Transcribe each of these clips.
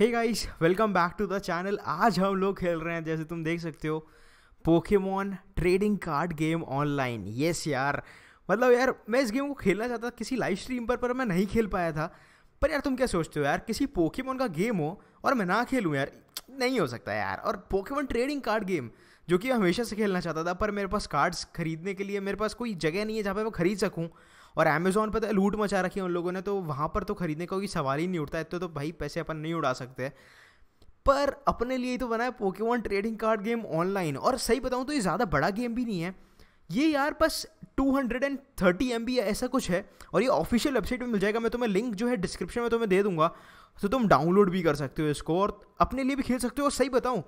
Hey guys welcome back to the channel आज हम लोग खेल रहे हैं, जैसे तुम देख सकते हो Pokemon trading card game online yes यार. मतलब यार, मैं इस गेम को खेलना चाहता किसी लाइव स्ट्रीम पर पर मैं नहीं खेल पाया था। पर यार, तुम क्या सोचते हो यार, किसी पोकेमोन का गेम हो और मैं ना खेलूँ यार? नहीं हो सकता यार। और पोकेमोन ट्रेडिंग कार्ड गेम जो कि हमेशा से खेलना चाहता था, पर मेरे पास कार्ड्स खरीदने के लिए, मेरे पास कोई जगह नहीं है जहाँ पर मैं खरीद सकूँ। और अमेज़ोन पर तो लूट मचा रखी है उन लोगों ने तो वहाँ पर तो खरीदने का कोई सवाल ही नहीं उठता है तो, तो भाई पैसे अपन नहीं उड़ा सकते पर अपने लिए तो बना है Pokemon trading card game online और सही बताऊँ तो ये ज़्यादा बड़ा गेम भी नहीं है। ये यार बस 230 एम है ऐसा कुछ है और ये ऑफिशियल वेबसाइट में मिल जाएगा मैं तुम्हें लिंक जो है डिस्क्रिप्शन में तुम्हें दे दूँगा तो तुम डाउनलोड भी कर सकते हो इसको और अपने लिए भी खेल सकते हो और सही बताऊँ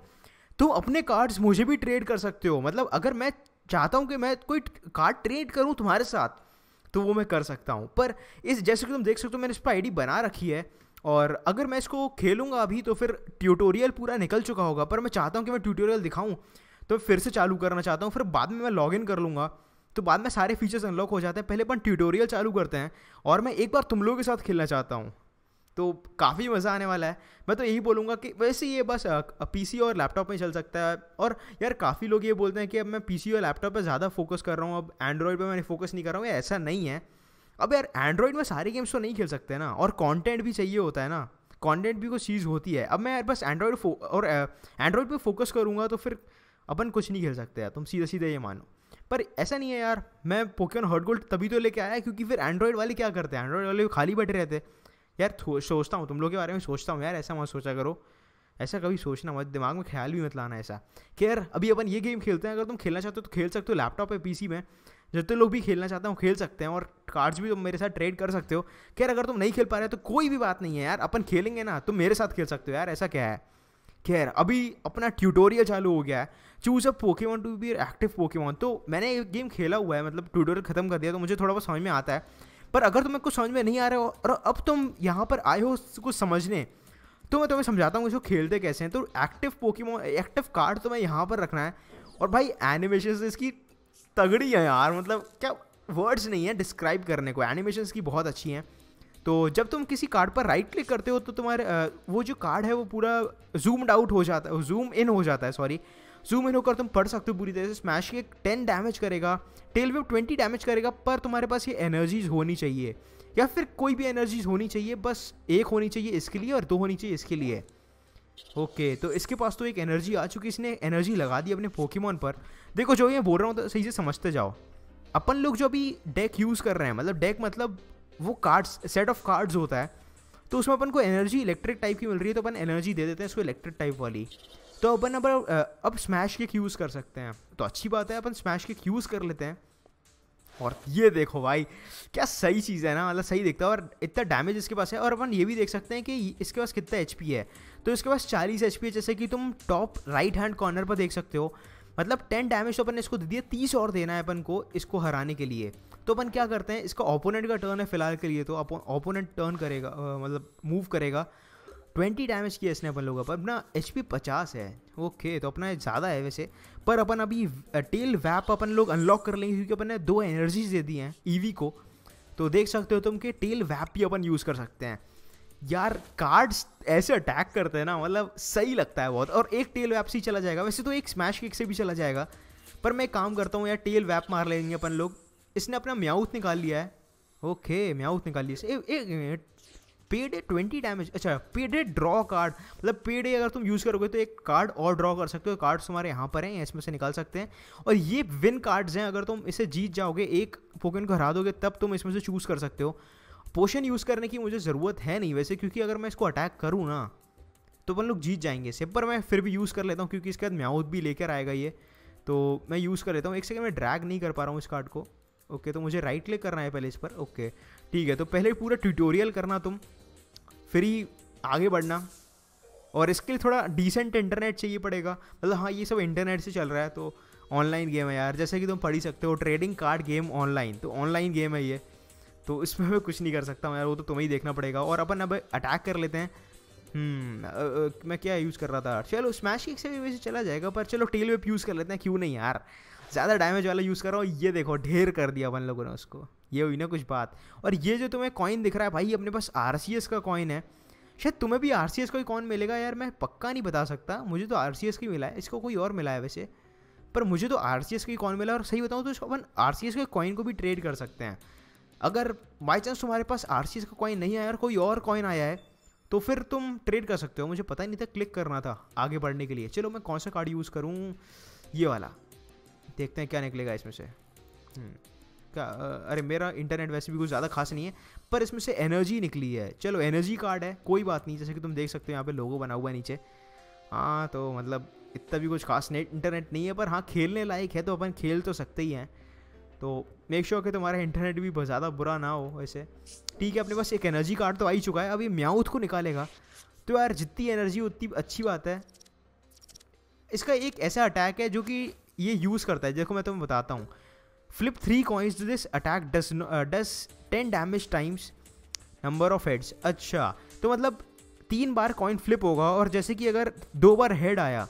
तुम अपने कार्ड्स मुझे भी ट्रेड कर सकते हो। मतलब अगर मैं चाहता हूँ कि मैं कोई कार्ड ट्रेड करूँ तुम्हारे साथ तो वो मैं कर सकता हूँ। पर इस, जैसे कि तुम देख सकते हो, मैंने इस पर आई बना रखी है और अगर मैं इसको खेलूँगा अभी तो फिर ट्यूटोरियल पूरा निकल चुका होगा। पर मैं चाहता हूँ कि मैं ट्यूटोरियल दिखाऊँ तो फिर से चालू करना चाहता हूँ। फिर बाद में मैं लॉग इन कर लूँगा तो बाद में सारे फीचर्स अनलॉक हो जाते हैं। पहले अपन ट्यूटोरियल चालू करते हैं और मैं एक बार तुम लोगों के साथ खेलना चाहता हूँ। तो काफ़ी मज़ा आने वाला है। मैं तो यही बोलूँगा कि वैसे ये बस पीसी और लैपटॉप में चल सकता है। और यार काफ़ी लोग ये बोलते हैं कि अब मैं पीसी और लैपटॉप पे ज़्यादा फोकस कर रहा हूँ, अब एंड्रॉयड पे मैंने फोकस नहीं कर रहा हूँ। ऐसा नहीं है। अब यार एंड्रॉयड में सारे गेम्स तो नहीं खेल सकते ना, और कॉन्टेंट भी चाहिए होता है ना। कॉन्टेंट भी कुछ चीज़ होती है। अब मैं यार बस एंड्रॉयड और एंड्रॉयड पर फोकस करूँगा तो फिर अपन कुछ नहीं खेल सकते यार, तुम सीधे सीधे ये मानो। पर ऐसा नहीं है यार, मैं पोकेन हॉट गोल्ड तभी तो लेके आया क्योंकि फिर एंड्रॉयड वाले क्या करते हैं? एंड्रॉयड वाले खाली बैठे रहते। यार सोचता हूँ तुम लोग के बारे में सोचता हूँ यार, ऐसा मत सोचा करो। ऐसा कभी सोचना मत, दिमाग में ख्याल भी मत लाना ऐसा। कि यार, अभी अपन ये गेम खेलते हैं, अगर तुम खेलना चाहते हो तो खेल सकते हो लैपटॉप पे पीसी में। जितने लोग भी खेलना चाहते हो खेल सकते हैं और कार्ड्स भी तुम मेरे साथ ट्रेड कर सकते हो। खैर अगर तुम नहीं खेल पा रहे तो कोई भी बात नहीं है यार, अपन खेलेंगे ना, तुम मेरे साथ खेल सकते हो यार, ऐसा क्या है? खैर अभी अपना ट्यूटोरियल चालू हो गया है। Choose a Pokemon to be active Pokemon तो मैंने एक गेम खेला हुआ है मतलब ट्यूटोरियल खत्म कर दिया तो मुझे थोड़ा बहुत समझ में आता है। पर अगर तुम्हें कुछ समझ में नहीं आ रहा हो और अब तुम यहाँ पर आए हो कुछ समझने तो मैं तुम्हें समझाता हूँ इसको खेलते कैसे हैं। तो एक्टिव पोकेमोन एक्टिव कार्ड तुम्हें यहाँ पर रखना है। और भाई एनिमेशन इसकी तगड़ी है यार मतलब क्या वर्ड्स नहीं है डिस्क्राइब करने को। एनिमेशन की बहुत अच्छी हैं। तो जब तुम किसी कार्ड पर राइट क्लिक करते हो तो तुम्हारे वो जो कार्ड है, वो पूरा जूम्ड आउट हो जाता है जूम इन हो जाता है सॉरी जूम इन होकर तुम पढ़ सकते हो पूरी तरह से। स्मैश के टेन डैमेज करेगा। टेल वेव ट्वेंटी डैमेज करेगा, पर तुम्हारे पास ये एनर्जीज होनी चाहिए। या फिर कोई भी एनर्जीज होनी चाहिए, बस एक होनी चाहिए इसके लिए और दो होनी चाहिए इसके लिए। ओके तो इसके पास तो एक एनर्जी आ चुकी इसने एनर्जी लगा दी अपने पोकीमोन पर। देखो, जो ये बोल रहा हूँ तो सही से समझते जाओ। अपन लोग जो अभी डेक यूज़ कर रहे हैं मतलब डेक मतलब वो कार्ड्स सेट ऑफ़ कार्ड्स होता है। तो उसमें अपन को एनर्जी इलेक्ट्रिक टाइप की मिल रही है तो अपन एनर्जी दे देते हैं इसको इलेक्ट्रिक टाइप वाली। तो अपन अब अब स्मैश किक यूज़ कर सकते हैं। तो अच्छी बात है, अपन स्मैश किक यूज़ कर लेते हैं। और ये देखो भाई, क्या सही चीज़ है ना मतलब सही देखता है और इतना डैमेज इसके पास है। और अपन ये भी देख सकते हैं कि इसके पास कितना एचपी है। तो इसके पास चालीस एच है, जैसे कि तुम टॉप राइट हैंड कॉर्नर पर देख सकते हो। मतलब टेन डैमेज तो अपन ने इसको दे दिया, तीस और देना है अपन को इसको हराने के लिए। तो अपन क्या करते हैं, इसका ओपोनेंट का टर्न है फ़िलहाल के लिए तो ओपोनेंट टर्न करेगा मतलब मूव करेगा। ट्वेंटी डैमेज किया इसने अपन लोगों पर। अपना एच पी पचास है। ओके तो अपना ज़्यादा है वैसे। पर अपन अभी टेल वैप अपन लोग अनलॉक कर लेंगे क्योंकि अपन ने दो एनर्जीज दे दी हैं ईवी e को। तो देख सकते हो तुम कि टेल वैप भी अपन यूज़ कर सकते हैं। यार कार्ड्स ऐसे अटैक करते हैं ना मतलब सही लगता है बहुत। और एक टेल वैप से चला जाएगा। वैसे तो एक स्मैश किक से भी चला जाएगा। पर मैं काम करता हूँ यार टेल वैप मार लेंगे अपन लोग। इसने अपना म्याउथ निकाल लिया है। ओके म्याउथ निकाल लिया। एक पेड ट्वेंटी डैमेज अच्छा पेड ड्रॉ कार्ड मतलब पेड अगर तुम यूज़ करोगे तो एक कार्ड और ड्रॉ कर सकते हो। कार्ड्स तुम्हारे यहाँ पर हैं, इसमें से निकाल सकते हैं। और ये विन कार्ड्स हैं, अगर तुम इसे जीत जाओगे, एक पोकेन को हरा दोगे, तब तुम इसमें से चूज़ कर सकते हो। पोशन यूज़ करने की मुझे ज़रूरत है नहीं वैसे, क्योंकि अगर मैं इसको अटैक करूँ ना तो अपन लोग जीत जाएँगे। सिर्फ़ पर मैं फिर भी यूज़ कर लेता हूँ, क्योंकि इसके बाद म्याउथ भी लेकर आएगा ये। तो मैं यूज़ कर लेता हूँ। एक सेकंड मैं ड्रैग नहीं कर पा रहा हूँ इस कार्ड को। ओके तो मुझे राइट क्लिक करना है पहले इस पर। ओके ठीक है तो पहले पूरा ट्यूटोरियल करना तुम। फिर आगे बढ़ना। और इसके लिए थोड़ा डिसेंट इंटरनेट चाहिए पड़ेगा। मतलब हाँ ये सब इंटरनेट से चल रहा है तो ऑनलाइन गेम है यार। जैसे कि तुम पढ़ ही सकते हो ट्रेडिंग कार्ड गेम ऑनलाइन तो ऑनलाइन गेम है ये। तो इसमें मैं कुछ नहीं कर सकता हूँ यार, वो तो तुम्हें ही देखना पड़ेगा। और अपन अब अटैक कर लेते हैं। हम्म मैं क्या यूज़ कर रहा था? चलो स्मैश किक से भी वैसे चला जाएगा, पर चलो टेल वेप यूज़ कर लेते हैं, क्यों नहीं यार? ज़्यादा डैमेज वाला यूज़ कर रहा हूँ, ये देखो, ढेर कर दिया अपन लोगों ने उसको। ये हुई ना कुछ बात। और ये जो तुम्हें कॉइन दिख रहा है भाई, अपने पास आरसीएस का कॉइन है। शायद तुम्हें भी आर सी एस कोई कौन मिलेगा यार, मैं पक्का नहीं बता सकता। मुझे तो आर का मिला है, इसको कोई और मिला है वैसे। पर मुझे तो आर का कौन मिला और सही बताऊँ तो इसको अपन आर सी एस के कॉइन को भी ट्रेड कर सकते हैं। अगर बाई चांस तुम्हारे पास आर सी एस का कॉइन नहीं आया और कोई और कॉइन आया है तो फिर तुम ट्रेड कर सकते हो। मुझे पता ही नहीं था क्लिक करना था आगे बढ़ने के लिए। चलो मैं कौन सा कार्ड यूज़ करूँ? ये वाला। देखते हैं क्या निकलेगा इसमें से। हम्म, क्या अरे मेरा इंटरनेट वैसे भी कुछ ज़्यादा खास नहीं है पर इसमें से एनर्जी निकली है। चलो एनर्जी कार्ड है कोई बात नहीं जैसे कि तुम देख सकते हो यहाँ पे लोगो बना हुआ है नीचे। हाँ तो मतलब इतना भी कुछ खास नेट इंटरनेट नहीं है पर हाँ खेलने लायक है तो अपन खेल तो सकते ही हैं। तो मेक श्योर कि तुम्हारा इंटरनेट भी बहुत ज़्यादा बुरा ना हो वैसे। ठीक है अपने पास एक एनर्जी कार्ड तो आ ही चुका है अभी म्याउथ को निकालेगा। तो यार जितनी एनर्जी उतनी अच्छी बात है। इसका एक ऐसा अटैक है जो कि ये यूज़ करता है। देखो मैं तुम्हें बताता हूँ। Flip three coins this attack does does ten damage times number of heads अच्छा तो मतलब तीन बार कॉइन फ्लिप होगा और जैसे कि अगर दो बार हेड आया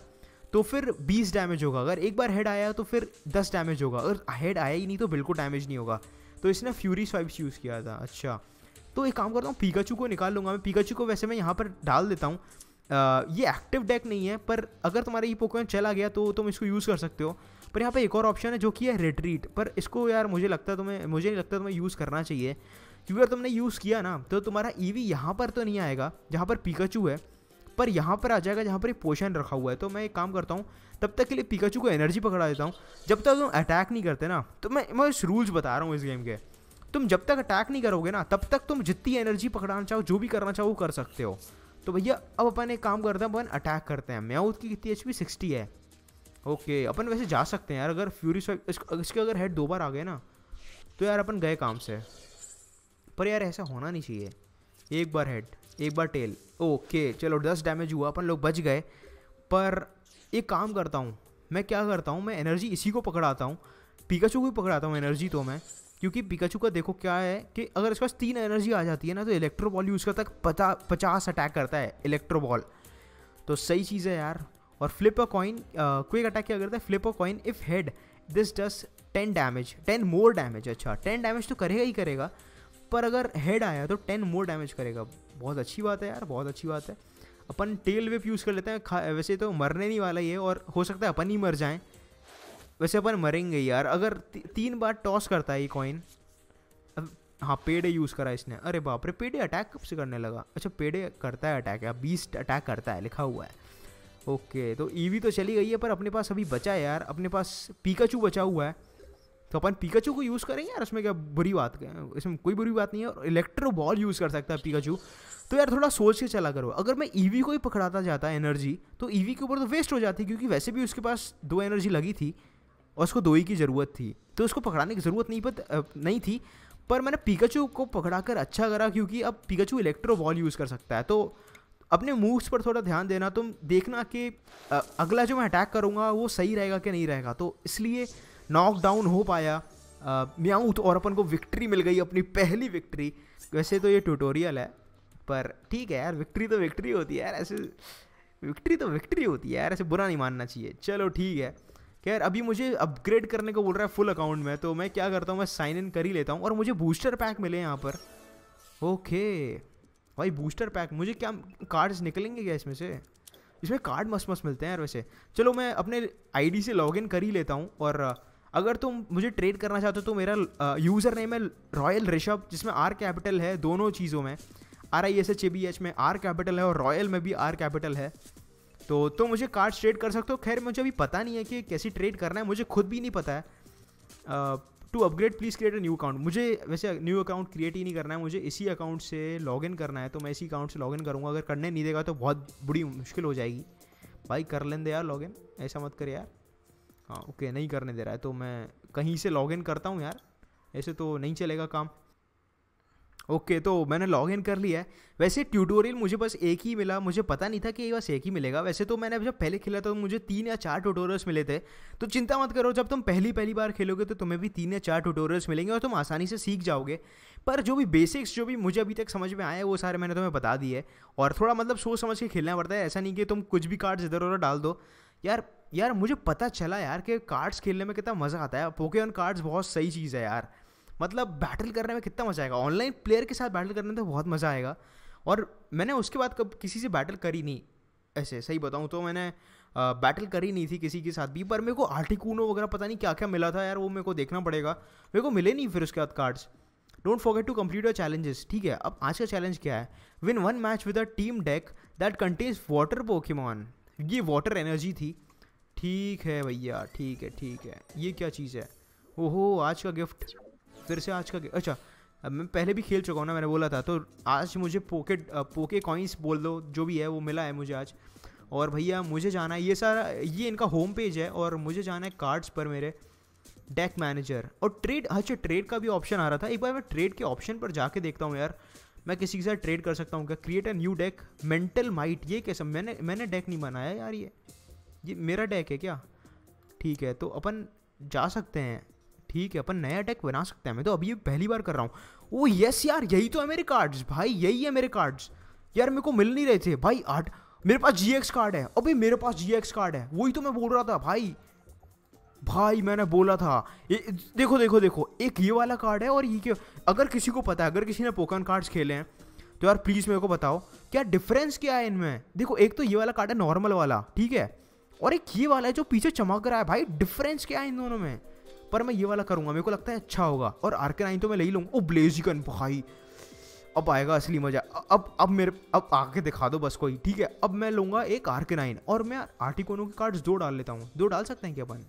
तो फिर 20 डैमेज होगा। अगर एक बार हेड आया तो फिर 10 डैमेज होगा। अगर हेड आया ही नहीं तो बिल्कुल डैमेज नहीं होगा। तो इसने फ्यूरी स्वाइप्स यूज़ किया था। अच्छा तो एक काम करता हूँ पीकाचू को निकाल लूँगा। मैं पीकाचू को वैसे मैं यहाँ पर डाल देता हूँ। ये एक्टिव डेक नहीं है, पर अगर तुम्हारा ये पोकेमोन चला गया तो तुम इसको यूज़ कर सकते हो। पर यहाँ पर एक और ऑप्शन है जो कि है रिट्रीट पर इसको यार मुझे लगता है तुम्हें, मुझे नहीं लगता तुम्हें यूज़ करना चाहिए। क्योंकि अगर तुमने यूज़ किया ना तो तुम्हारा ईवी यहाँ पर तो नहीं आएगा, जहाँ पर पीकाचू है। पर यहाँ पर आ जाएगा जहाँ पर एक पोशन रखा हुआ है। तो मैं एक काम करता हूँ, तब तक के लिए पिकाचू को एनर्जी पकड़ा देता हूँ। जब तक तुम अटैक नहीं करते ना तो मैं मैं इस रूल्स बता रहा हूँ इस गेम के। तुम जब तक अटैक नहीं करोगे ना, तब तक तुम जितनी एनर्जी पकड़ाना चाहो, जो भी करना चाहो, वो कर सकते हो। तो भैया, अब अपन एक काम करते हैं, अपन अटैक करते हैं। म्याउथ की कितनी एच पी सिक्सटी है। ओके अपन वैसे जा सकते हैं यार, अगर फ्यूरी इसके अगर हेड दो बार आ गए ना तो यार अपन गए काम से। पर यार ऐसा होना नहीं चाहिए। एक बार हेड एक बार टेल ओके चलो, दस डैमेज हुआ, अपन लोग बच गए। पर एक काम करता हूँ, मैं क्या करता हूँ, मैं एनर्जी इसी को पकड़ाता हूँ। पिकाचू को भी पकड़ाता हूँ एनर्जी तो मैं। क्योंकि पिकाचू का देखो क्या है कि अगर इसके पास तीन एनर्जी आ जाती है ना तो इलेक्ट्रो बॉल यूज़ करता है, पचा, पचास अटैक करता है इलेक्ट्रो बॉल तो सही चीज़ है यार। और flip a coin quick attack क्या करता है? Flip a coin if head this does ten damage ten more damage अच्छा। टेन डैमेज तो करेगा ही करेगा, पर अगर हेड आया तो टेन मोर डैमेज करेगा। बहुत अच्छी बात है यार, बहुत अच्छी बात है। अपन टेल वेप यूज़ कर लेते हैं वैसे तो मरने नहीं वाला ये, और हो सकता है अपन ही मर जाएँ। वैसे अपन मरेंगे यार। अगर ती, तीन बार टॉस करता है ये कॉइन हाँ पेड़े यूज़ करा इसने। अरे बाप रे पेड़े अटैक कब से करने लगा? अच्छा पेड़े करता है अटैक या बीस अटैक करता है लिखा हुआ है। ओके तो ईवी तो चली गई है पर अपने पास अभी बचा है यार। अपने पास पीकाचू बचा हुआ है। तो अपन पिकाचू को यूज़ करेंगे यार? उसमें क्या बुरी बात है इसमें कोई बुरी बात नहीं है और इलेक्ट्रो बॉल यूज़ कर सकता है पिकाचू तो यार थोड़ा सोच के चला करो। अगर मैं ईवी को ही पकड़ाता जाता एनर्जी तो ईवी के ऊपर तो वेस्ट हो जाती क्योंकि वैसे भी उसके पास दो एनर्जी लगी थी। और उसको दोई की ज़रूरत थी। तो उसको पकड़ाने की ज़रूरत नहीं पत नहीं थी, पर मैंने पिकाचू को पकड़ा कर अच्छा करा क्योंकि अब पिकाचू इलेक्ट्रो बॉल यूज़ कर सकता है। तो अपने मूव्स पर थोड़ा ध्यान देना तुम देखना कि अगला जो मैं अटैक करूँगा, वो सही रहेगा कि नहीं रहेगा। तो इसलिए नॉक डाउन हो पाया। म्याऊथ और अपन को विक्ट्री मिल गई अपनी पहली विक्ट्री वैसे तो ये ट्यूटोरियल है, पर ठीक है यार विक्ट्री तो विक्ट्री होती है यार, ऐसे विक्ट्री तो विक्ट्री होती है यार, ऐसे बुरा नहीं मानना चाहिए। चलो ठीक है। यार अभी मुझे अपग्रेड करने को बोल रहा है फुल अकाउंट में तो मैं क्या करता हूँ, मैं साइन इन कर ही लेता हूँ और मुझे बूस्टर पैक मिले यहाँ पर। ओके भाई बूस्टर पैक मुझे क्या कार्ड्स निकलेंगे क्या इसमें से? इसमें कार्ड मस्त मस्त मिलते हैं यार वैसे। चलो मैं अपने आईडी से लॉगिन कर ही लेता हूँ और अगर तुम मुझे ट्रेड करना चाहते हो तो मेरा यूज़र नेम है रॉयल ऋषभ जिसमें आर कैपिटल है, दोनों चीज़ों में। R I S H A B H में आर कैपिटल है और रॉयल में भी आर कैपिटल है। तो तो मुझे कार्ड ट्रेड कर सकते हो। खैर, मुझे अभी पता नहीं है कि कैसे ट्रेड करना है। मुझे खुद भी नहीं पता है। To upgrade please create a new account मुझे वैसे न्यू अकाउंट क्रिएट ही नहीं करना है। मुझे इसी अकाउंट से लॉगिन करना है। तो मैं इसी अकाउंट से लॉगिन करूँगा। अगर करने नहीं देगा तो बहुत बुरी मुश्किल हो जाएगी। भाई, कर लें दे यार लॉगिन ऐसा मत कर यार। हाँ ओके नहीं करने दे रहा है। तो मैं कहीं से लॉगिन करता हूँ यार। ऐसे तो नहीं चलेगा काम। ओके okay, तो मैंने लॉग इन कर लिया है। वैसे ट्यूटोरियल मुझे बस एक ही मिला मुझे पता नहीं था कि बस एक ही मिलेगा। वैसे तो मैंने जब पहले खेला था तो मुझे तीन या चार ट्यूटोरियल्स मिले थे। तो चिंता मत करो जब तुम पहली पहली बार खेलोगे तो तुम्हें भी तीन या चार ट्यूटोरियल्स मिलेंगे और तुम आसानी से सीख जाओगे। पर जो भी बेसिक्स जो भी मुझे अभी तक समझ में आया वो सारे मैंने तुम्हें बता दिए। और थोड़ा मतलब सोच समझ के खेलना पड़ता है। ऐसा नहीं कि तुम कुछ भी कार्ड्स इधर उधर डाल दो। यार यार मुझे पता चला यार कि कार्ड्स खेलने में कितना मज़ा आता है। पोके कार्ड्स बहुत सही चीज़ है यार। मतलब बैटल करने में कितना मज़ा आएगा? ऑनलाइन प्लेयर के साथ बैटल करने में तो बहुत मज़ा आएगा। और मैंने उसके बाद कब किसी से बैटल करी नहीं। ऐसे, सही बताऊँ तो मैंने बैटल करी नहीं थी किसी के साथ भी, पर मेरे को आर्टिकूनो वगैरह पता नहीं क्या क्या मिला था यार, वो मेरे को देखना पड़ेगा। मेरे को मिले नहीं फिर उसके बाद cards don't forget to complete your challenges ठीक है? अब आज का चैलेंज क्या है? Win one match with a team deck that contains water Pokemon ये वाटर एनर्जी थी। ठीक है भैया, ठीक है ठीक है। ये क्या चीज़ है? ओहो, आज का गिफ्ट फिर से आज का अच्छा अब मैं पहले भी खेल चुका हूँ ना, मैंने बोला था तो आज मुझे पोके पोके कॉइन्स बोल दो, जो भी है, वो मिला है मुझे आज। और भैया, मुझे जाना है, ये सारा, ये इनका होम पेज है, और मुझे जाना है कार्ड्स पर मेरे डेक मैनेजर और ट्रेड अच्छा ट्रेड का भी ऑप्शन आ रहा था, एक बार मैं ट्रेड के ऑप्शन पर जाके देखता हूँ यार, मैं किसी के साथ ट्रेड कर सकता हूँ क्या? Create a new deck mental might ये कैसा, मैंने मैंने डेक नहीं बनाया यार ये। ये मेरा डेक है क्या? ठीक है तो अपन जा सकते हैं। ठीक है, अपन नया डेक बना सकते हैं। मैं तो अभी ये पहली बार कर रहा हूँ। ओ यस यार, यही तो है मेरे कार्ड्स भाई, यही है मेरे कार्ड्स यार, मेरे को मिल नहीं रहे थे। भाई, आठ, मेरे पास जीएक्स कार्ड है। अभी मेरे पास जीएक्स कार्ड है। वही तो मैं बोल रहा था, भाई। भाई, मैंने बोला था ये देखो देखो देखो, एक ये वाला कार्ड है और ये क्यों, अगर किसी को पता है, अगर किसी ने पोकन कार्ड्स खेले हैं तो यार प्लीज़ मेरे को बताओ, क्या डिफरेंस क्या है इनमें? देखो, एक तो ये वाला कार्ड है नॉर्मल वाला, ठीक है? और एक ये वाला है जो पीछे चमक रहा है। भाई डिफरेंस क्या है इन दोनों में? पर मैं ये वाला करूँगा, मेरे को लगता है अच्छा होगा। और आर के नाइन तो मैं ले ही लूँगा। ओ ब्लेजिकन भाई। अब आएगा असली मज़ा। अब अब मेरे, अब आके दिखा दो बस कोई। ठीक है, अब मैं लूँगा एक आर के नाइन और मैं आर्टिकोनो के कार्ड्स दो डाल लेता हूँ। दो डाल सकते हैं क्या अपन?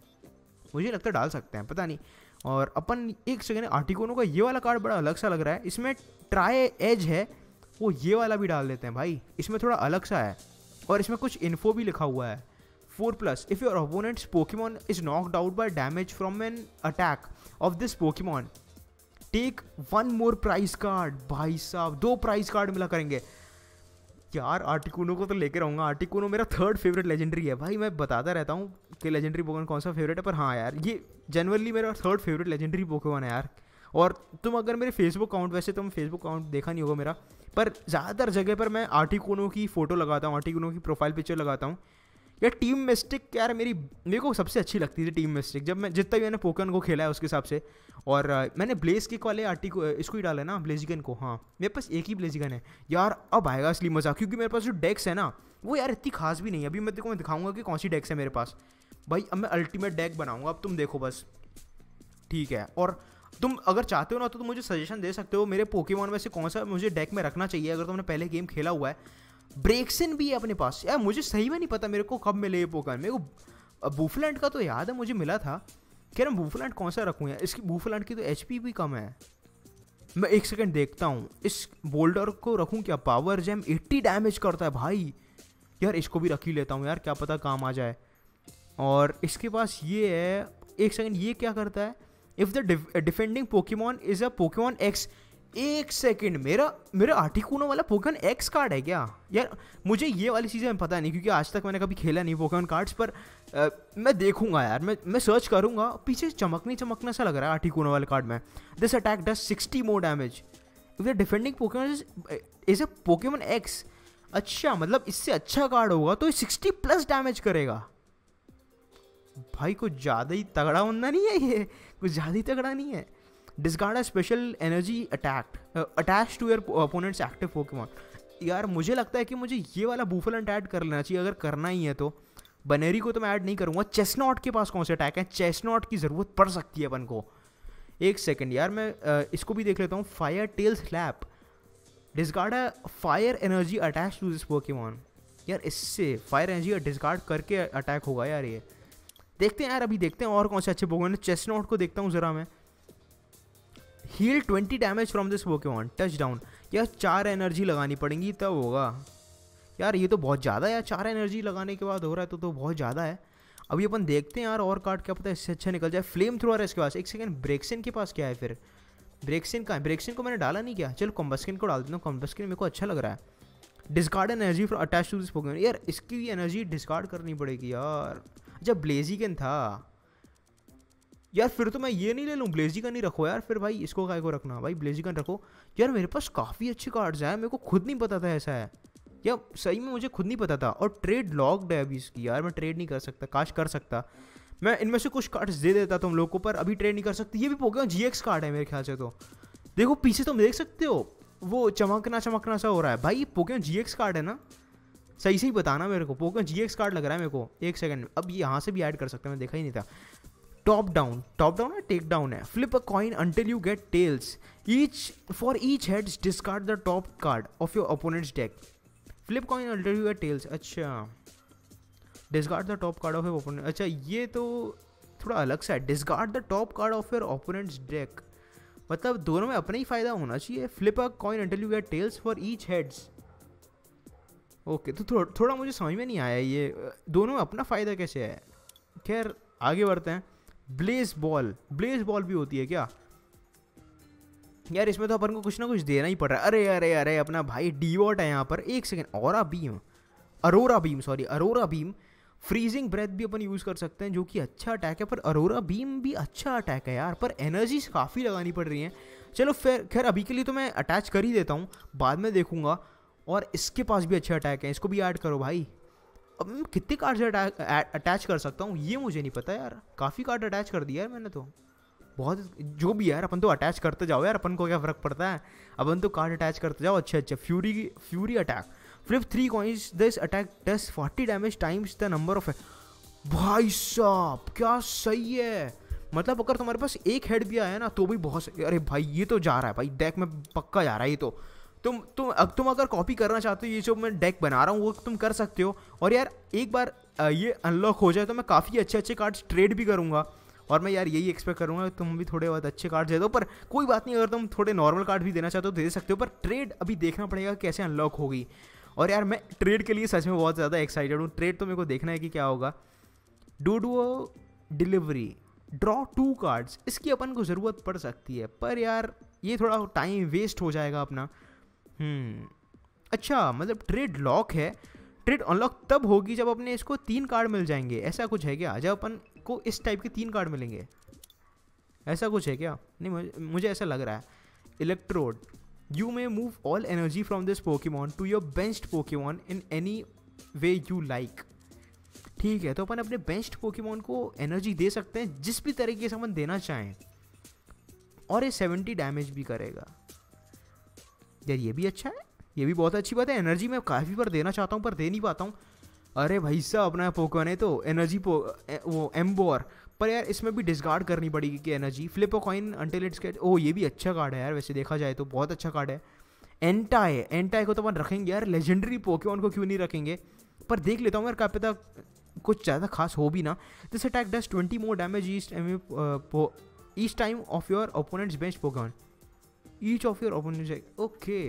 मुझे लगता है डाल सकते हैं, पता नहीं। और अपन एक सेकेंड, आर्टिकोनो का ये वाला कार्ड बड़ा अलग सा लग रहा है। इसमें ट्राई एज है, वो ये वाला भी डाल देते हैं भाई। इसमें थोड़ा अलग सा है। और इसमें कुछ इन्फो भी लिखा हुआ है। Four plus if your opponent's Pokemon is knocked out by damage from an attack of this Pokemon take one more prize card भाई साहब दो प्राइस कार्ड मिला करेंगे। यार आर्टिकूनो को तो लेकर आऊँगा आर्टिकूनो मेरा थर्ड फेवरेट लेजेंडरी है। भाई, मैं बताता रहता हूँ कि लेजेंडरी पोकेमॉन कौन सा फेवरेट है, पर हाँ यार, ये जनरली मेरा थर्ड फेवरेट लेजेंडरी पोकेमॉन है यार। और तुम अगर मेरे फेसबुक अकाउंट वैसे तुम फेसबुक अकाउंट देखा नहीं होगा मेरा, पर ज़्यादातर जगह पर मैं आर्टिकोनो की फ़ोटो लगाता हूँ आर्टिकोनो की प्रोफ़ाइल पिक्चर लगाता हूँ। यार टीम मिस्टिक यार, मेरी, मेरे को सबसे अच्छी लगती थी टीम मिस्टिक। जब मैं, जितना भी मैंने पोकन को खेला है उसके हिसाब से, और मैंने ब्लेज किक वाले आर्टी को इसको ही डाला है ना ब्लेजिगन को हाँ। मेरे पास एक ही ब्लेजिगन है। यार, अब आएगा असली मज़ा, क्योंकि मेरे पास जो डेक्स है ना, वो यार इतनी खास भी नहीं है। अभी मैं देखो मैं दिखाऊँगा कि कौन सी डेक्स है मेरे पास। भाई, अब मैं अल्टीमेट डेक बनाऊँगा, अब तुम देखो बस। ठीक है, और तुम अगर चाहते हो ना तो तुम मुझे सजेशन दे सकते हो, मेरे पोकेमॉन में से कौन सा मुझे डेक में रखना चाहिए, अगर तुमने पहले गेम खेला हुआ है। ब्रेक्सिन भी है अपने पास। यार, मुझे सही में नहीं पता मेरे को कब मिले ये पोकन। मेरे को बूफलैंड का तो याद है, मुझे मिला था। कह रहा बूफलैंड कौन सा रखूँ यार? इसकी बूफलैंड की तो एचपी भी कम है। मैं एक सेकेंड देखता हूँ। इस बोल्डर को रखूँ क्या? पावर जैम 80 डैमेज करता है भाई। यार, इसको भी रख ही लेता हूँ यार, क्या पता काम आ जाए। और इसके पास ये है, एक सेकेंड ये क्या करता है? If the defending Pokemon is a Pokemon ex एक सेकंड मेरा मेरा आर्टिकूनो वाला पोकन एक्स कार्ड है क्या? यार मुझे ये वाली चीज़ें पता नहीं क्योंकि आज तक मैंने कभी खेला नहीं पोकन कार्ड्स पर आ, मैं देखूँगा यार मैं मैं सर्च करूँगा। पीछे चमकनी चमकना सा लग रहा है आर्टिकूनो वाले कार्ड में। This attack does sixty more damage if the defending Pokemon is a Pokemon ex अच्छा मतलब इससे अच्छा कार्ड होगा तो सिक्सटी प्लस डैमेज करेगा। भाई कुछ ज़्यादा ही तगड़ा बंदा नहीं है ये? कुछ ज़्यादा ही तगड़ा नहीं है? Discard a special energy attacked attach to your opponent's active Pokemon यार मुझे लगता है कि मुझे ये वाला बूफल ऐड कर लेना चाहिए अगर करना ही है तो। बनेरी को तो मैं ऐड नहीं करूँगा। चेसनॉट के पास कौन से अटैक है? चेसनॉट की ज़रूरत पड़ सकती है अपन को। एक सेकेंड यार मैं uh, इसको भी देख लेता हूँ। Fire tail slap discard a fire energy attach to this Pokemon यार इससे फायर एनर्जी डिस्कार्ड करके अटैक होगा यार ये। देखते हैं यार अभी देखते हैं और कौन से अच्छे पोकेमॉन चेसनॉट को देखता हूँ ज़रा मैं। Heal twenty damage from this Pokemon touch down यार, चार एनर्जी लगानी पड़ेंगी, तब होगा। यार, ये तो बहुत ज़्यादा है यार, चार एनर्जी लगाने के बाद हो रहा है तो तो बहुत ज़्यादा है। अभी अपन देखते हैं यार, और कार्ड क्या पता है इससे अच्छा निकल जाए। फ्लेम थ्रोअर है इसके पास। एक सेकंड ब्रेक्सिन के पास क्या है फिर? ब्रेक्सिन का है? ब्रेक्सिन को मैंने डाला नहीं क्या? चलो कॉम्बस्किन को डाल देता हूँ। कॉम्बस्किन मेरे को अच्छा लग रहा है। Discard energy for attach to this Pokemon यार, इसकी भी एनर्जी डिस्कार्ड करनी पड़ेगी यार। जब ब्लेजिकन था। यार फिर तो मैं ये नहीं ले लूँ ब्लेजिकन नहीं रखो यार, फिर भाई इसको काय को रखना, भाई ब्लेजिकन रखो। यार मेरे पास काफ़ी अच्छे कार्ड्स हैं, मेरे को खुद नहीं पता था ऐसा है। यार सही में मुझे खुद नहीं पता था, और ट्रेड लॉकड है अभी इसकी, यार मैं ट्रेड नहीं कर सकता, काश कर सकता। मैं इनमें से कुछ कार्ड्स दे देता तुम लोग को, पर अभी ट्रेड नहीं कर सकती। ये भी पोके जी एक्स कार्ड है मेरे ख्याल से तो। देखो, पीछे तुम देख सकते हो, वो चमकना चमकना सा हो रहा है। भाई पोकेमोन जी एक्स कार्ड है ना? सही से ही बताना मेरे को पोकेमोन जी एक्स कार्ड लग रहा है मेरे को। एक सेकंड अब यहाँ से भी ऐड कर सकते हैं, मैं देखा ही नहीं था। टॉप डाउन टॉप डाउन है टेक डाउन है? Flip a coin until you get tails each for each heads discard the top card of your opponent's deck flip coin until you get tails अच्छा। Discard the top card of your opponent अच्छा ये तो थोड़ा अलग सा है। Discard the top card of your opponent's deck मतलब दोनों में अपना ही फ़ायदा होना चाहिए। Flip a coin until you get tails for each heads okay तो थोड़ा मुझे समझ में नहीं आया ये। दोनों में अपना फ़ायदा कैसे है? खैर, आगे बढ़ते हैं। ब्लेस बॉल ब्लेस बॉल भी होती है क्या? यार, इसमें तो अपन को कुछ ना कुछ देना ही पड़ रहा है। अरे अरे अरे, अपना भाई डीवॉट है यहाँ पर। एक सेकेंड और beam aurora beam sorry aurora beam freezing breath भी अपन यूज़ कर सकते हैं, जो कि अच्छा अटैक है, पर अरोरा बीम भी अच्छा अटैक है यार, पर एनर्जी काफ़ी लगानी पड़ रही है। चलो, फिर, खैर, अभी के लिए तो मैं अटैच कर ही देता हूँ, बाद में देखूँगा, और इसके पास भी अच्छा अटैक है। इसको भी ऐड करो भाई। अब मैं कितने कार्ड अटैच कर सकता हूँ? ये मुझे नहीं पता यार। काफ़ी कार्ड अटैच कर दिया यार मैंने तो। बहुत जो भी यार, अपन तो अटैच करते जाओ यार, अपन को क्या फ़र्क पड़ता है? अपन तो कार्ड अटैच करते जाओ अच्छे अच्छे fury fury attack flip three coins this attack does forty damage times the number of भाई साहब, क्या सही है? मतलब अगर तुम्हारे पास एक हेड भी आया ना तो भी बहुत सही। अरे भाई, ये तो जा रहा है भाई। डेक में पक्का जा रहा है ये तो। तुम तुम, अब तुम अगर कॉपी करना चाहते हो, ये जो मैं डेक बना रहा हूँ, वो तुम कर सकते हो। और यार, एक बार ये अनलॉक हो जाए तो मैं काफ़ी अच्छे अच्छे कार्ड्स ट्रेड भी करूँगा। और मैं यार यही एक्सपेक्ट करूँगा तुम भी थोड़े बहुत अच्छे कार्ड दे दो, पर कोई बात नहीं, अगर तुम थोड़े नॉर्मल कार्ड भी देना चाहते हो तो दे सकते हो, पर ट्रेड अभी देखना पड़ेगा कैसे अनलॉक होगी। और यार, मैं ट्रेड के लिए सच में बहुत ज़्यादा एक्साइटेड हूँ। ट्रेड तो मेरे को देखना है कि क्या होगा। Do do delivery draw two cards इसकी अपन को ज़रूरत पड़ सकती है। पर यार, ये थोड़ा टाइम वेस्ट हो जाएगा अपना। अच्छा मतलब ट्रेड लॉक है। ट्रेड अनलॉक तब होगी जब अपने इसको तीन कार्ड मिल जाएँगे। ऐसा कुछ है क्या? जब अपन को इस टाइप के तीन कार्ड मिलेंगे। ऐसा कुछ है क्या? नहीं मुझे, मुझे ऐसा लग रहा है। Electrode you may move all energy from this Pokemon to your best Pokemon in any way you like ठीक है तो अपन अपने बेस्ट पोकेमॉन को एनर्जी दे सकते हैं जिस भी तरीके से अपन देना चाहें। और ये सेवेंटी डैमेज भी करेगा। यार ये भी अच्छा है, ये भी बहुत अच्छी बात है। एनर्जी मैं काफ़ी बार देना चाहता हूँ, पर दे नहीं पाता हूँ। अरे भाई साहब, अपना पोकोन है तो एनर्जी पो वो एम्बोर पर यार इसमें भी डिस्कार्ड करनी पड़ेगी कि energy flip coin until it's get ओ, ये भी अच्छा कार्ड है यार, वैसे देखा जाए तो बहुत अच्छा कार्ड है। एंटाई एंटाई को तो अपन रखेंगे यार लेजेंडरी पोकेमॉन को क्यों नहीं रखेंगे? पर देख लेता हूँ यार क्या तक कुछ ज़्यादा खास हो भी ना। This attack does twenty more damage each each time of your opponent's best Pokemon each of your opponent's okay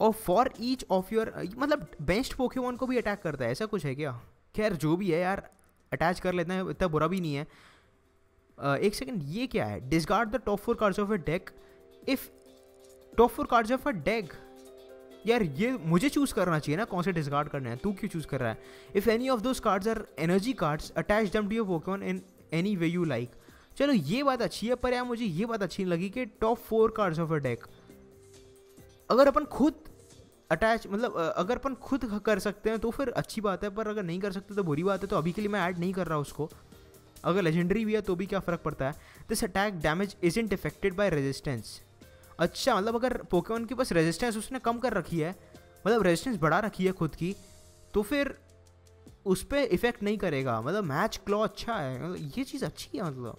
और फॉर ईच ऑफ़ योर मतलब बेस्ट पोकेमॉन को भी अटैक करता है ऐसा कुछ है क्या? खैर जो भी है यार अटैच कर लेते हैं इतना बुरा भी नहीं है। uh, एक सेकंड ये क्या है? Discard the top four cards of a deck if top four cards of a deck यार ये मुझे चूज़ करना चाहिए ना कौन से डिस्गार्ड करना है? तू क्यों चूज़ कर रहा है? If any of those cards are energy cards attach them to your Pokemon in any way you like चलो ये बात अच्छी है, पर यार मुझे ये बात अच्छी लगी कि top four cards of a deck अगर अपन खुद अटैच मतलब अगर अपन खुद कर सकते हैं तो फिर अच्छी बात है, पर अगर नहीं कर सकते तो बुरी बात है तो अभी के लिए मैं ऐड नहीं कर रहा उसको। अगर लेजेंडरी भी है तो भी क्या फ़र्क पड़ता है? This attack damage isn't affected by resistance अच्छा मतलब अगर पोकेमोन के पास रेजिस्टेंस उसने कम कर रखी है मतलब रेजिस्टेंस बढ़ा रखी है खुद की तो फिर उस पर इफ़ेक्ट नहीं करेगा। मतलब मैच क्लॉ अच्छा है मतलब ये चीज़ अच्छी है मतलब।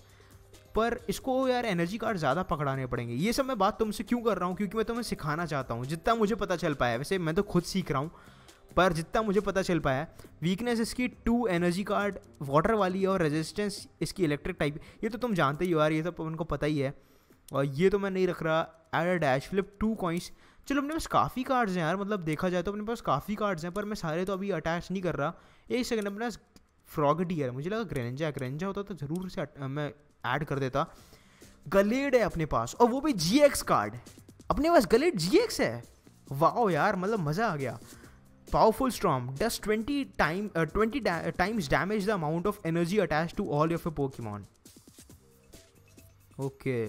पर इसको यार एनर्जी कार्ड ज़्यादा पकड़ाने पड़ेंगे। ये सब मैं बात तुमसे क्यों कर रहा हूँ? क्योंकि मैं तुम्हें सिखाना चाहता हूँ। जितना मुझे पता चल पाया, वैसे मैं तो खुद सीख रहा हूँ, पर जितना मुझे पता चल पाया वीकनेस इसकी टू एनर्जी कार्ड वाटर वाली और रेजिस्टेंस इसकी इलेक्ट्रिक टाइप ये तो तुम जानते ही हो यार, ये तो उनको पता ही है। और ये तो मैं नहीं रख रहा। Add dash flip two coins चलो, अपने पास काफ़ी कार्ड्स हैं यार मतलब देखा जाए तो अपने पास काफ़ी कार्ड्स हैं, पर मैं सारे तो अभी अटैच नहीं कर रहा। एक सेकंड अपने पास फ्रॉगडी है। मुझे लगा ग्रेंजा ग्रेंजा होता तो ज़रूर से मैं ऐड कर देता। गलेड है अपने पास, और वो भी एक्स कार्ड अपने पास गलेड जी है? वाओ यार मतलब मज़ा आ गया। Powerful storm does twenty time twenty times damage the amount of energy attach to all your Pokemon okay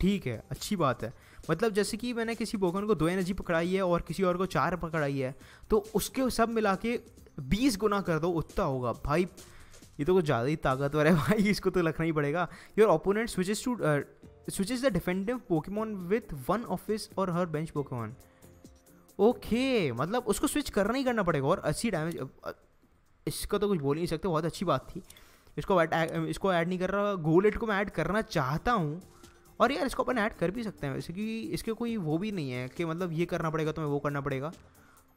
ठीक है, अच्छी बात है। मतलब जैसे कि मैंने किसी पोकन को दो एनर्जी पकड़ाई है और किसी और को चार पकड़ाई है तो उसके सब मिला के बीस गुना कर दो, उतना होगा। भाई ये तो कुछ ज़्यादा ही ताकतवर है भाई, इसको तो रखना ही पड़ेगा। Your opponent switches to switches the defending Pokemon with one of his or her bench Pokemon okay मतलब उसको स्विच करना ही करना पड़ेगा और अच्छी डैमेज इसका तो कुछ बोल नहीं सकते, बहुत अच्छी बात थी। इसको इसको ऐड नहीं कर रहा गोलेट को मैं ऐड करना चाहता हूँ और यार इसको अपन ऐड कर भी सकते हैं वैसे कि इसके कोई वो भी नहीं है कि मतलब ये करना पड़ेगा तो मैं वो करना पड़ेगा।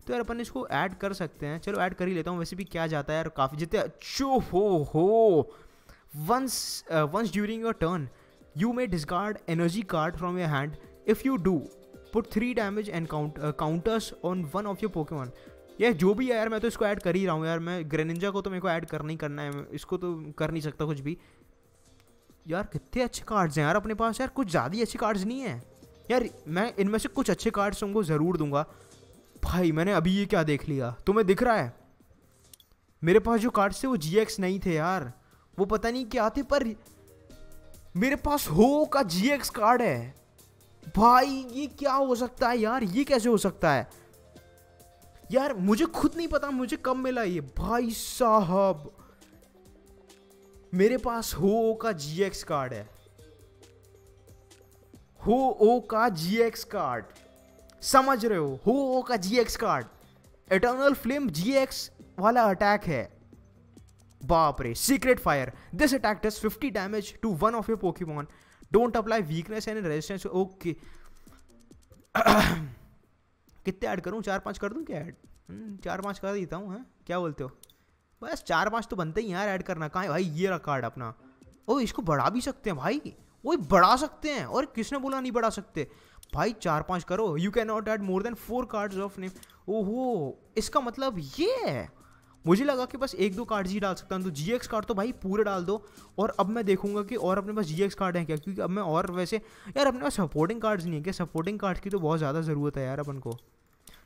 तो यार अपन इसको ऐड कर सकते हैं। चलो ऐड कर ही लेता हूँ, वैसे भी क्या जाता है यार, काफ़ी जितने अच्छो, हो हो। Once once during your turn you may discard energy card from your hand if you do put three damage and count counters on one of your Pokemon यार जो भी है यार, मैं तो इसको ऐड कर ही रहा हूँ यार। मैं ग्रेनिंजा को तो मेरे को ऐड करना ही करना है। इसको तो कर नहीं सकता कुछ भी। यार, कितने अच्छे कार्ड्स हैं यार अपने पास। यार, कुछ ज़्यादा ही अच्छे कार्ड्स नहीं हैं। यार, मैं इनमें से कुछ अच्छे कार्ड्स तुमको ज़रूर दूँगा। भाई, मैंने अभी ये क्या देख लिया? तुम्हें दिख रहा है? मेरे पास जो कार्ड्स थे, वो जी एक्स नहीं थे यार। वो पता नहीं क्या थे, पर मेरे पास हो का जी एक्स कार्ड है। भाई, ये क्या हो सकता है यार? ये कैसे हो सकता है? यार, मुझे खुद नहीं पता, मुझे कब मिला ये। भाई साहब, मेरे पास हो ओ का एक्स कार्ड है। हो ओ का एक्स कार्ड। समझ रहे हो। हो का G X card eternal flame G X वाला अटैक है। बाप रे secret fire this attack does 50 damage to one of your Pokemon don't apply weakness and resistance okay कितने ऐड करूँ? चार पाँच कर दूँ क्या ऐड हम्म, चार पाँच कर देता हूँ क्या बोलते हो? बस चार पाँच तो बनते ही यार ऐड करना। कहाँ भाई? ये रहा कार्ड अपना। ओ इसको बढ़ा भी सकते हैं भाई। वो बढ़ा सकते हैं? और किसने बोला नहीं बढ़ा सकते? भाई, चार पाँच करो। You can not add more than four card of name ओहो, इसका मतलब ये है। मुझे लगा कि बस एक दो कार्ड ही डाल सकता हूँ। तो जी एक्स कार्ड तो भाई पूरे डाल दो। और अब मैं देखूँगा कि और अपने पास जी एक्स कार्ड है क्या? क्योंकि अब मैं और वैसे, यार अपने पास सपोर्टिंग कार्ड्स नहीं है क्या? सपोर्टिंग कार्ड की तो बहुत ज़्यादा ज़रूरत है यार अपन को।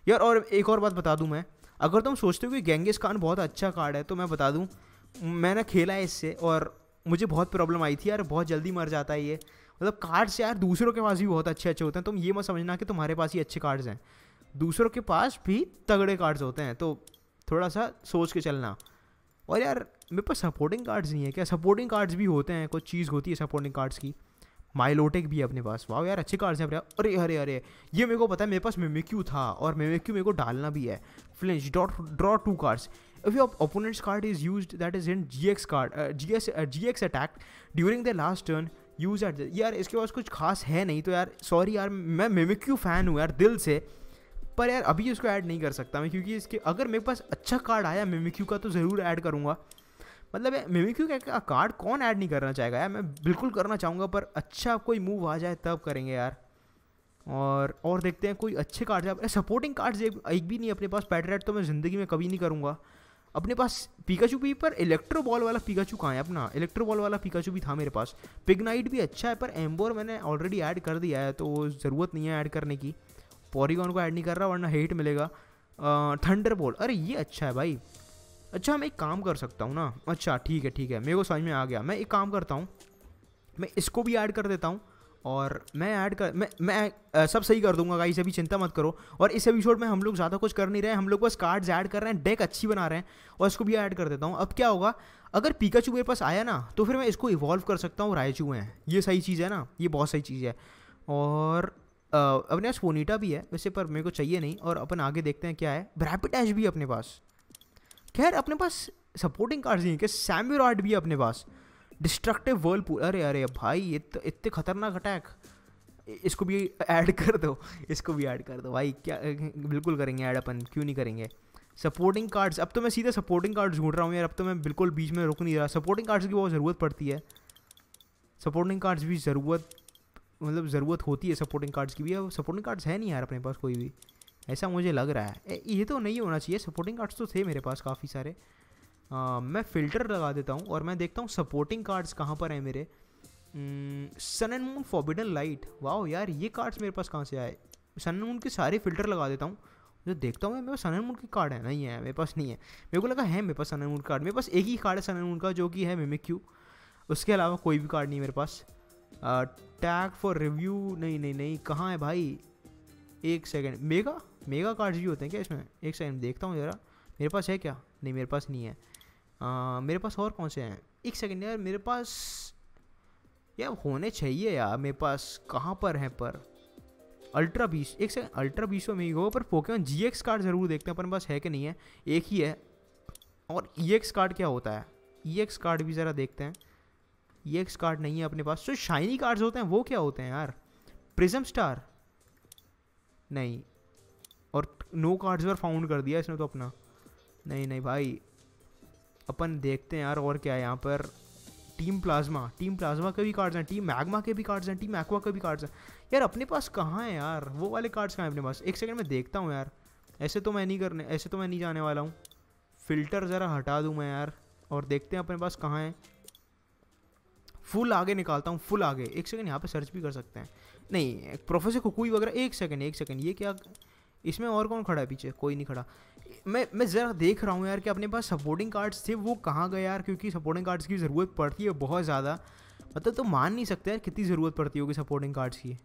यार और एक और बात बता दूँ मैं। अगर तुम सोचते हो कि गेंगिस खान बहुत अच्छा कार्ड है तो मैं बता दूँ, मैंने खेला है इससे और मुझे बहुत प्रॉब्लम आई थी यार, बहुत जल्दी मर जाता है ये। मतलब कार्ड्स यार दूसरों के पास भी बहुत अच्छे अच्छे होते हैं, तुम ये मत समझना कि तुम्हारे पास ही अच्छे कार्ड्स हैं। दूसरों के पास भी तगड़े कार्ड्स होते हैं तो थोड़ा सा सोच के चलना। और यार, मेरे पास सपोर्टिंग कार्ड्स नहीं है क्या? सपोर्टिंग कार्ड्स भी होते हैं, कुछ चीज़ होती है सपोर्टिंग कार्ड्स की। माइलोटेक भी है अपने पास। वाह यार अच्छे कार्ड्स हैं अपने अरे अरे अरे, ये मेरे को पता है, मेरे पास मेमिक्यू था और मेमिक्यू मेरे को डालना भी है। Flinch dot draw two cards if your opponent's card is used that is in gx card uh, gs uh, gx attack during the last turn use at यार इसके पास कुछ खास है नहीं तो यार सॉरी यार मैं मेमिक्यू फ़ैन हूँ यार दिल से पर यार अभी उसको ऐड नहीं कर सकता मैं क्योंकि इसके अगर मेरे पास अच्छा कार्ड आया मेमिक्यू का तो ज़रूर ऐड करूँगा मतलब मेमिक्यू का कार्ड कौन ऐड नहीं करना चाहेगा यार मैं बिल्कुल करना चाहूँगा पर अच्छा कोई मूव आ जाए तब करेंगे यार और और देखते हैं कोई अच्छे कार्ड सपोर्टिंग कार्ड्स एक भी नहीं अपने पास पैटरेट तो मैं ज़िंदगी में कभी नहीं करूँगा अपने पास पिकाचू भी, पर इलेक्ट्रो बॉल वाला पिकाचू कहाँ है अपना? इलेक्ट्रो बॉल वाला पिकाचू भी था मेरे पास। पिगनाइट भी अच्छा है, पर एम्बोर मैंने ऑलरेडी ऐड कर दिया है तो ज़रूरत नहीं है ऐड करने की। पॉरीगॉन को ऐड नहीं कर रहा, वरना हेट मिलेगा। थंडर बॉल अरे ये अच्छा है भाई। अच्छा मैं एक काम कर सकता हूँ ना? अच्छा ठीक है ठीक है, मेरे को समझ में आ गया। मैं एक काम करता हूँ। मैं इसको भी ऐड कर देता हूँ। और मैं ऐड कर मैं मैं आ, सब सही कर दूँगा गाइस अभी चिंता मत करो। और इस एपिसोड में हम लोग ज़्यादा कुछ कर नहीं रहे हम लोग बस कार्ड्स ऐड कर रहे हैं डेक अच्छी बना रहे हैं और इसको भी ऐड कर देता हूँ। अब क्या होगा अगर पिकाचू मेरे पास आया ना तो फिर मैं इसको इवॉल्व कर सकता हूँ रायचू हैं ये सही चीज़ है ना ये बहुत सही चीज़ है। और अपने पास फोनीटा भी है वैसे पर मेरे को चाहिए नहीं और अपन आगे देखते हैं क्या है। ब्रैपिटैश भी अपने पास। खैर अपने पास सपोर्टिंग कार्ड्स नहीं है क्या? सैम्यूराड भी है अपने पास। डिस्ट्रक्टिव वर्लपूल अरे अरे भाई, ये तो इतने खतरनाक अटैक इसको भी ऐड कर दो। इसको भी ऐड कर दो। भाई, क्या, बिल्कुल करेंगे ऐड अपन, क्यों नहीं करेंगे? सपोर्टिंग कार्ड्स अब तो मैं सीधे सपोर्टिंग कार्ड्स ढूंढ रहा हूँ यार। अब तो मैं बिल्कुल बीच में रुक नहीं रहा। सपोर्टिंग कार्ड्स की बहुत ज़रूरत पड़ती है। सपोर्टिंग कार्ड्स भी ज़रूरत मतलब ज़रूरत होती है सपोर्टिंग कार्ड्स की भी। अब सपोर्टिंग कार्ड्स है नहीं यार अपने पास कोई भी। ऐसा मुझे लग रहा है। ये तो नहीं होना चाहिए। सपोर्टिंग कार्ड्स तो थे मेरे पास काफ़ी सारे। मैं फ़िल्टर लगा देता हूँ और मैं देखता हूँ सपोर्टिंग कार्ड्स कहाँ पर हैं मेरे। Sun and moon forbidden light वाह यार, ये कार्ड्स मेरे पास कहाँ से आए? सन एंड मून के सारे फ़िल्टर लगा देता हूँ। जो देखता हूँ मेरे पास सन एंड मून की कार्ड है नहीं है, मेरे पास नहीं है। मेरे को लगा, है मेरे पास सन एंड मून कार्ड मेरे पास एक ही कार्ड है सन एंड मून का, जो कि है मेमिक क्यू उसके अलावा कोई भी कार्ड नहीं मेरे पास। टैग फॉर रिव्यू नहीं नहीं नहीं, कहाँ है भाई? एक सेकेंड मेगा मेगा कार्ड्स भी होते हैं क्या इसमें? एक सेकेंड देखता हूँ ज़रा। मेरे पास है क्या? नहीं, मेरे पास नहीं है। आ, मेरे पास और कौन से हैं? एक सेकेंड यार मेरे पास यार होने चाहिए यार मेरे पास कहाँ पर हैं पर? अल्ट्रा बीस एक सेकेंड अल्ट्रा बीस में ही हो पर पोकेमोन जी एक्स कार्ड ज़रूर देखते हैं अपन पास है कि नहीं है? एक ही है। और ई एक्स कार्ड क्या होता है? ई एक्स कार्ड भी ज़रा देखते हैं। ई एक्स कार्ड नहीं है अपने पास। जो शाइनी कार्ड्स होते हैं वो क्या होते हैं यार? प्रिज्म स्टार नहीं। और नो कार्ड्स पर फाउंड कर दिया इसने तो अपना। नहीं नहीं भाई। अपन देखते हैं यार और क्या है यहाँ पर। टीम प्लाज्मा टीम प्लाज्मा के भी कार्ड्स हैं टीम मैग्मा के भी कार्ड्स हैं टीम एक्वा के भी कार्ड्स हैं। यार अपने पास कहाँ है यार? वो वाले कार्ड्स कहाँ हैं अपने पास? एक सेकंड में देखता हूँ यार। ऐसे तो मैं नहीं करने, ऐसे तो मैं नहीं जाने वाला हूँ। फ़िल्टर ज़रा हटा दूँ मैं यार। और देखते हैं अपने पास कहाँ है। फुल आगे निकालता हूँ फुल आगे। एक सेकंड यहाँ पे सर्च भी कर सकते हैं। नहीं प्रोफेसर कुकुई वगैरह, एक सेकंड एक सेकंड ये क्या, इसमें और कौन खड़ा है पीछे? कोई नहीं खड़ा। मैं मैं ज़रा देख रहा हूँ यार कि अपने पास सपोर्टिंग कार्ड्स थे, वो कहाँ गए यार? क्योंकि सपोर्टिंग कार्ड्स की ज़रूरत पड़ती है बहुत ज़्यादा। मतलब तो मान नहीं सकते यार कितनी ज़रूरत पड़ती होगी सपोर्टिंग कार्ड्स की।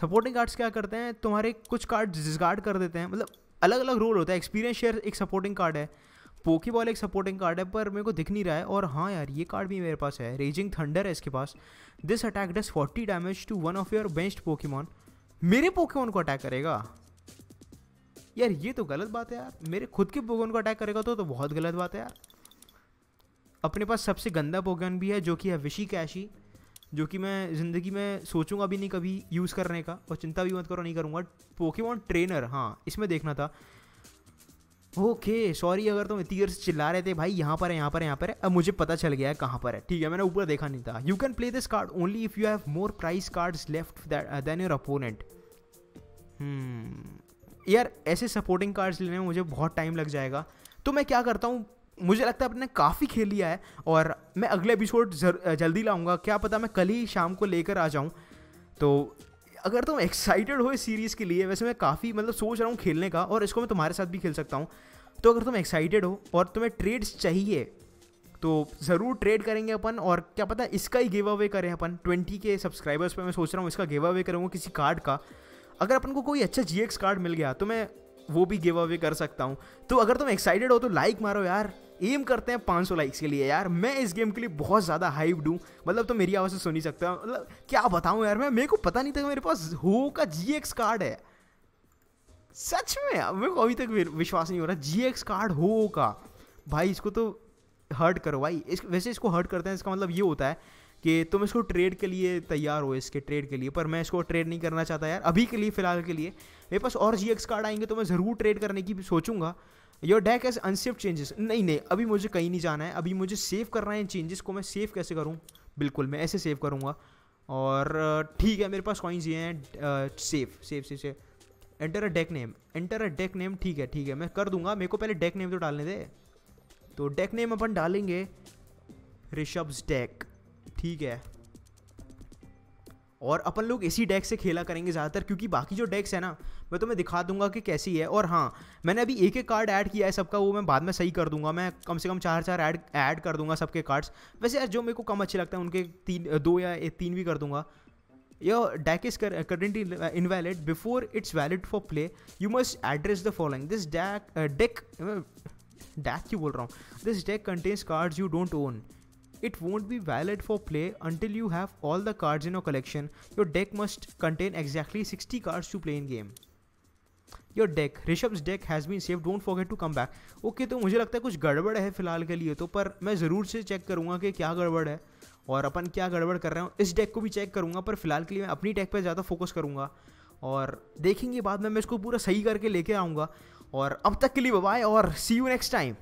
सपोर्टिंग कार्ड्स क्या करते हैं? तुम्हारे कुछ कार्ड डिस्गार्ड कर देते हैं। मतलब अलग अलग रोल होता है। एक्सपीरियंस शेयर एक सपोर्टिंग कार्ड है। पोकी बॉल एक सपोर्टिंग कार्ड है, पर मेरे को दिख नहीं रहा है। और हाँ यार, ये कार्ड भी मेरे पास है। रेजिंग थंडर है इसके पास। This attack does forty damage to one of your best Pokemon मेरे पोकेमॉन को अटैक करेगा? यार, ये तो गलत बात है यार। मेरे खुद के पोगन को अटैक करेगा तो तो बहुत गलत बात है यार। अपने पास सबसे गंदा पोगन भी है, जो कि है विशी कैशी जो कि मैं ज़िंदगी में सोचूँगा भी नहीं कभी यूज़ करने का, और चिंता भी मत करो, नहीं करूँगा। पोकेमॉन ट्रेनर हाँ इसमें देखना था। ओके सॉरी अगर तुम इतनी देर से चिल्ला रहे थे भाई, यहाँ पर है, यहाँ पर है, यहाँ पर है। अब मुझे पता चल गया है कहाँ पर है। ठीक है, मैंने ऊपर देखा नहीं था। You can play this card only if you have more prize card left than your opponent यार, ऐसे सपोर्टिंग कार्ड्स लेने में मुझे बहुत टाइम लग जाएगा। तो मैं क्या करता हूँ, मुझे लगता है अपने काफ़ी खेल लिया है और मैं अगले एपिसोड जल्दी लाऊँगा। क्या पता मैं कल ही शाम को लेकर आ जाऊँ। तो अगर तुम एक्साइटेड हो इस सीरीज़ के लिए, वैसे मैं काफ़ी मतलब सोच रहा हूँ खेलने का और इसको मैं तुम्हारे साथ भी खेल सकता हूँ। तो अगर तुम एक्साइटेड हो और तुम्हें ट्रेड्स चाहिए तो ज़रूर ट्रेड करेंगे अपन और क्या पता इसका ही गिव अवे करें अपन। ट्वेंटी के सब्सक्राइबर्स पर मैं सोच रहा हूँ इसका गिव अवे करूँगा किसी कार्ड का। अगर अपन को कोई अच्छा जीएक्स कार्ड मिल गया तो मैं वो भी गिव अवे कर सकता हूँ। तो अगर तुम एक्साइटेड हो तो लाइक मारो यार। एम करते हैं 500 लाइक्स के लिए यार। मैं इस गेम के लिए बहुत ज़्यादा हाइप दूँ मतलब तो मेरी आवाज़ से सुन ही सकते हो। मतलब क्या बताऊँ यार मैं? मेरे को पता नहीं था मेरे पास हो का जीएक्स कार्ड है। सच में मेरे को अभी तक विश्वास नहीं हो रहा। जीएक्स कार्ड हो का। भाई, इसको तो हर्ट करो। भाई, इस वैसे इसको हर्ट करते हैं, इसका मतलब ये होता है कि तुम इसको ट्रेड के लिए तैयार हो, इसके ट्रेड के लिए। पर मैं इसको ट्रेड नहीं करना चाहता यार, अभी के लिए, फ़िलहाल के लिए। मेरे पास और जीएक्स कार्ड आएँगे तो मैं ज़रूर ट्रेड करने की भी सोचूँगा। Your deck has unsaved changes नहीं नहीं, अभी मुझे कहीं नहीं जाना है। अभी मुझे सेव करना है इन चेंजेस को मैं सेव कैसे करूँ? बिल्कुल, मैं ऐसे सेव करूँगा। और, ठीक है, मेरे पास कॉइन्स ये हैं save save save save enter a deck name enter a deck name ठीक है ठीक है। मैं कर दूँगा। मेरे को पहले डेक नेम तो डालने दे। तो डेक नेम अपन डालेंगे ऋषभ्स डेक ठीक है। और अपन लोग इसी डेक से खेला करेंगे ज़्यादातर, क्योंकि बाकी जो डेक्स है ना, मैं तुम्हें दिखा दूँगा कि कैसी है। और हाँ मैंने अभी एक एक कार्ड ऐड किया है सबका, वो मैं बाद में सही कर दूँगा। मैं कम से कम चार चार ऐड ऐड कर दूँगा सबके कार्ड्स वैसे यार, जो मेरे को कम अच्छे लगता है, उनके तीन, दो या तीन भी कर दूँगा। Your deck is currently invalid before it's valid for play you must address the following this deck deck deck क्यों बोल रहा हूँ? This deck contains cards you don't own it won't be valid for play until you have all the cards in your collection. Your deck must contain exactly 60 cards to play in game. Your deck Rishabh's deck has been save don't forget to come back okay तो मुझे लगता है कुछ गड़बड़ है फ़िलहाल के लिए तो पर मैं ज़रूर से चेक करूँगा कि क्या गड़बड़ है और अपन क्या गड़बड़ कर रहे हो। इस डेक को भी चेक करूँगा, पर फ़िलहाल के लिए मैं अपनी डेक पर ज़्यादा फोकस करूँगा और देखेंगे बाद में मैं इसको पूरा सही करके लेके आऊँगा। और अब तक के लिए बाय और सी यू नेक्स्ट टाइम